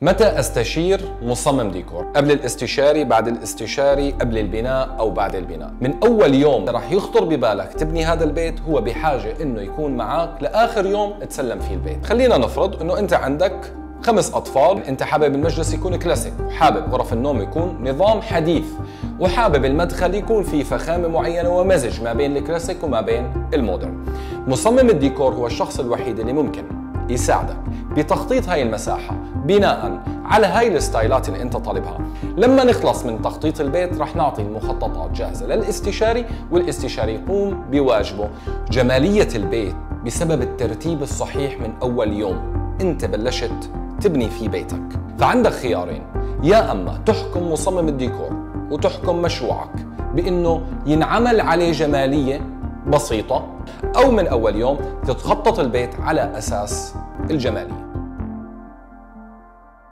متى أستشير مصمم ديكور؟ قبل الاستشاري، بعد الاستشاري، قبل البناء أو بعد البناء. من أول يوم رح يخطر ببالك تبني هذا البيت هو بحاجة إنه يكون معك لآخر يوم تسلم فيه البيت. خلينا نفرض إنه أنت عندك خمس أطفال، أنت حابب المجلس يكون كلاسيك، وحابب غرف النوم يكون نظام حديث، وحابب المدخل يكون فيه فخامة معينة ومزج ما بين الكلاسيك وما بين ال modern. مصمم الديكور هو الشخص الوحيد اللي ممكن يساعدك بتخطيط هاي المساحة بناء على هاي الستايلات اللي أنت طالبها. لما نخلص من تخطيط البيت رح نعطي المخططات جاهزة للاستشاري والاستشاري يقوم بواجبه. جمالية البيت بسبب الترتيب الصحيح من أول يوم أنت بلشت تبني في بيتك. فعندك خيارين. يا أما تحكم مصمم الديكور وتحكم مشروعك بأنه ينعمل عليه جمالية بسيطة أو من أول يوم تتخطط البيت على أساس الجمالية.